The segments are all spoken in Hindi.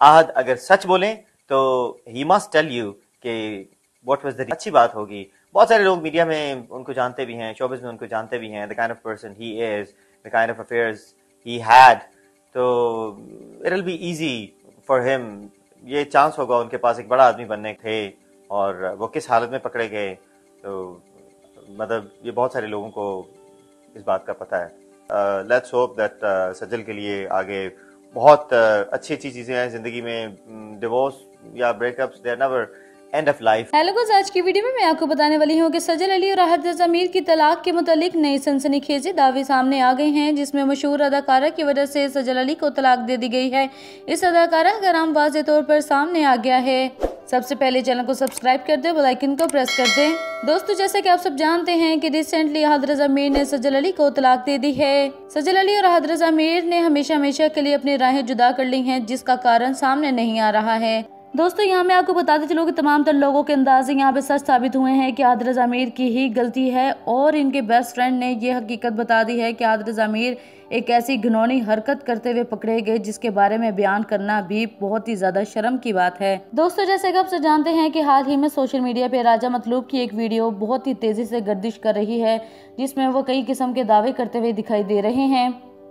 आहद अगर सच बोलें तो ही मस्ट टेल यू कि व्हाट वाज द अच्छी बात होगी। बहुत सारे लोग मीडिया में उनको जानते भी हैं शोबिस में उनको जानते भी हैं the kind of person he is the kind of affairs he had तो it will be easy for him ये चांस होगा उनके पास एक बड़ा आदमी बनने थे और वो किस हालत में पकड़े गए तो मतलब ये बहुत सारे लोगों को इस बात का पता है। लेट्स होप दैट सजल के लिए आगे बहुत अच्छी अच्छी चीज़ें हैं ज़िंदगी में डिवोर्स या breakups they never end of life hello guys आज की वीडियो में मैं आपको बताने वाली हूँ कि सजल अली और राहत जमीर की तलाक के मुतालिक नई सनसनीखेजी दावे सामने आ गए हैं, जिसमें मशहूर अदाकारा की वजह से सजल अली को तलाक दे दी गई है। इस अदाकारा का नाम वाज तौर पर सामने आ गया है। सबसे पहले चैनल को सब्सक्राइब कर दे बेलाइकन को प्रेस कर दे। दोस्तों, जैसे कि आप सब जानते हैं कि रिसेंटली हज़रत अमीर ने सजल अली को तलाक दे दी है। सजल अली और हज़रत अमीर ने हमेशा हमेशा के लिए अपनी राहें जुदा कर ली हैं, जिसका कारण सामने नहीं आ रहा है। दोस्तों, यहाँ मैं आपको बताते चलूँ कि तमाम तर लोगों के अंदाजे यहाँ पे सच साबित हुए हैं कि आदर ज़मीर की ही गलती है और इनके बेस्ट फ्रेंड ने ये हकीकत बता दी है कि आदर ज़मीर एक ऐसी घनौनी हरकत करते हुए पकड़े गए जिसके बारे में बयान करना भी बहुत ही ज़्यादा शर्म की बात है। दोस्तों, जैसे कि आप सब जानते हैं कि हाल ही में सोशल मीडिया पे राजा मतलूब की एक वीडियो बहुत ही तेज़ी से गर्दिश कर रही है, जिसमें वो कई किस्म के दावे करते हुए दिखाई दे रहे हैं।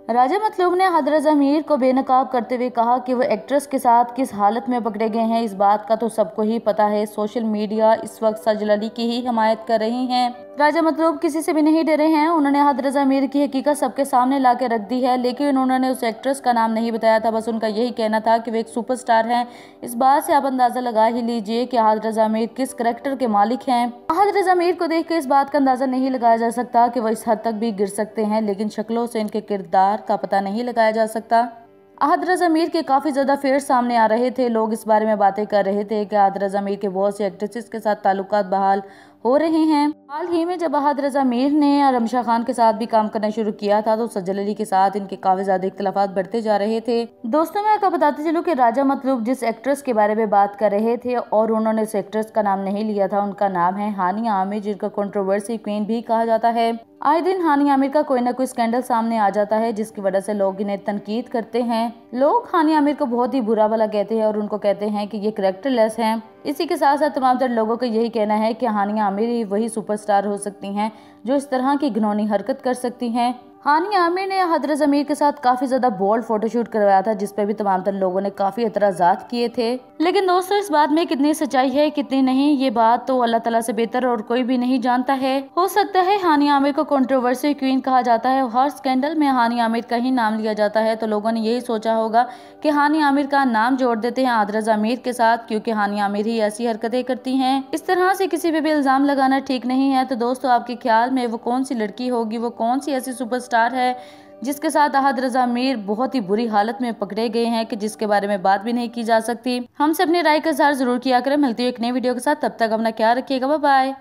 राजा मतलूब ने हज़रत अमीर को बेनकाब करते हुए कहा कि वो एक्ट्रेस के साथ किस हालत में पकड़े गए हैं। इस बात का तो सबको ही पता है। सोशल मीडिया इस वक्त सजल अली की ही हमायत कर रही हैं। राजा मतलूब किसी से भी नहीं डरे हैं। उन्होंने हज़रत अमीर की हकीकत सबके सामने ला के रख दी है, लेकिन उन्होंने उस एक्ट्रेस का नाम नहीं बताया था। बस उनका यही कहना था कि वे एक सुपरस्टार हैं। इस बात से आप अंदाज़ा लगा ही लीजिए कि हज़रत अमीर किस करेक्टर के मालिक हैं। हज़रत अमीर को देख के इस बात का अंदाज़ा नहीं लगाया जा सकता कि वह इस हद तक भी गिर सकते हैं, लेकिन शक्लों से इनके किरदार का पता नहीं लगाया जा सकता। अहद अमीर के काफ़ी ज़्यादा फेयर सामने आ रहे थे। लोग इस बारे में बातें कर रहे थे कि अहद अमीर के बहुत से एक्ट्रेसेस के साथ ताल्लुकात बहाल हो रहे हैं। हाल ही में जब अहद रजा मीर ने रमशा खान के साथ भी काम करना शुरू किया था तो सज्जल अली के साथ इनके काफ़ी ज़्यादा इख्तलाफा बढ़ते जा रहे थे। दोस्तों, मैं आपको बताते चलूँ की राजा मतलूब जिस एक्ट्रेस के बारे में बात कर रहे थे और उन्होंने इस एक्ट्रेस का नाम नहीं लिया था, उनका नाम है हानिया आमिर, जिनका कॉन्ट्रोवर्सी क्वीन भी कहा जाता है। आए दिन हानिया आमिर का कोई ना कोई स्कैंडल सामने आ जाता है, जिसकी वजह से लोग इन्हें तनकीद करते हैं। लोग हानिया आमिर को बहुत ही बुरा वाला कहते हैं और उनको कहते हैं कि ये करेक्टरलेस हैं। इसी के साथ साथ तमाम तर लोगों का यही कहना है कि हानिया आमिर ही वही सुपरस्टार हो सकती हैं, जो इस तरह की घनौनी हरकत कर सकती हैं। हानिया आमिर ने हज़रत जमीर के साथ काफ़ी ज़्यादा बोल्ड फोटोशूट करवाया था जिसपे भी तमाम तर लोगों ने काफ़ी एतराजात किए थे। लेकिन दोस्तों, इस बात में कितनी सच्चाई है, कितनी नहीं, ये बात तो अल्लाह तला से बेहतर और कोई भी नहीं जानता है। हो सकता है हानिया आमिर को कंट्रोवर्सी क्वीन कहा जाता है हर स्कैंडल में हानिया आमिर का ही नाम लिया जाता है। तो लोगों ने यही सोचा होगा की हानि आमिर का नाम जोड़ देते हैं आदरज आमिर के साथ, क्यूँकी हानिया आमिर ही ऐसी हरकतें करती है। इस तरह से किसी पे भी इल्ज़ाम लगाना ठीक नहीं है। तो दोस्तों, आपके ख्याल में वो कौन सी लड़की होगी, वो कौन सी ऐसी सुपरस्टार है, जिसके साथ अहद रजा मीर बहुत ही बुरी हालत में पकड़े गए हैं कि जिसके बारे में बात भी नहीं की जा सकती। हमसे अपनी राय का इजहार ज़रूर किया करें। मिलती हुई एक नई वीडियो के साथ। तब तक अपना क्या रखिएगा। बाय